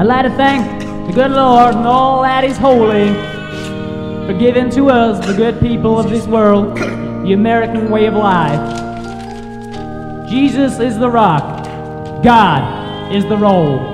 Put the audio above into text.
I'd like to thank the good Lord and all that is holy for giving to us, the good people of this world, the American way of life. Jesus is the rock, God is the roll.